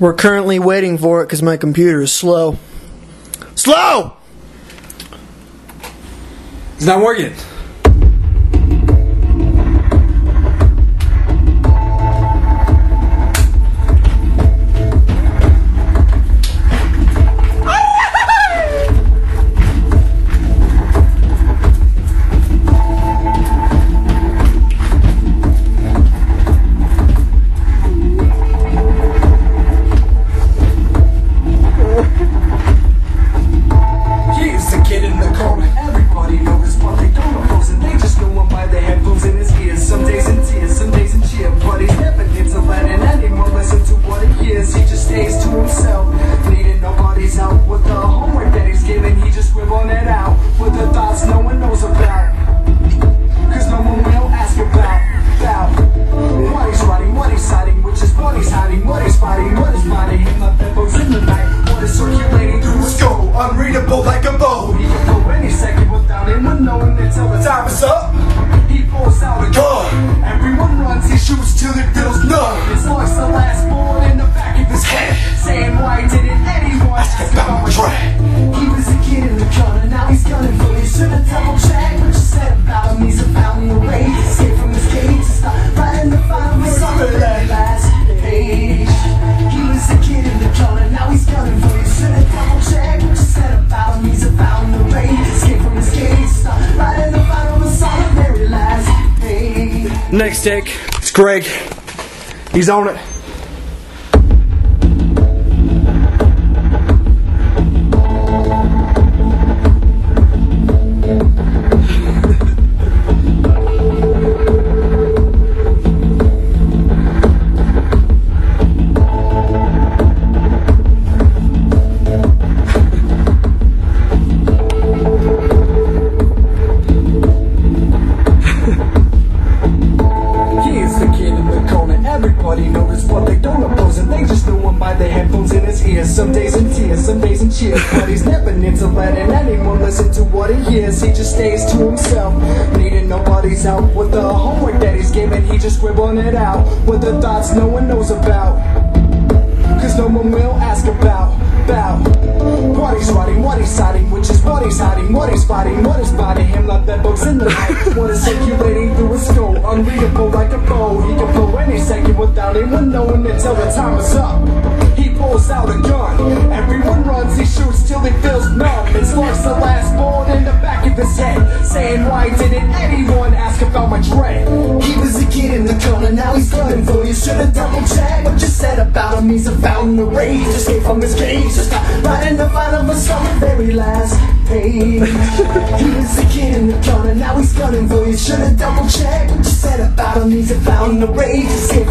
We're currently waiting for it because my computer is slow. Slow! It's not working. Next take. It's Greg. He's on it. Everybody knows but they don't oppose him. They just know him by the headphones in his ears. Some days in tears, some days in cheers. But he's never near to letting anyone listen to what he hears. He just stays to himself, needing nobody's help with the homework that he's given. He just scribbling it out with the thoughts no one knows about. Cause no one will ask about, about what he's writing, what he's hiding, which is he's fighting, what is fighting him like that book's in the night. What is circulating through his skull, unreadable like a bow. He can blow any second without anyone knowing until the time is up. He pulls out a gun, everyone runs, he shoots till he feels numb. It slugs the last bullet in the back of his head, saying why didn't anyone ask about my dread? In the corner, now he's gunning for you. Should've double checked what you said about him. He's a fountain of rage, escape from his cage. Just writing the final on the very last page. he was a kid in the corner, now he's gunning for you. Should've double checked what you said about him. He's a fountain of rage, escape.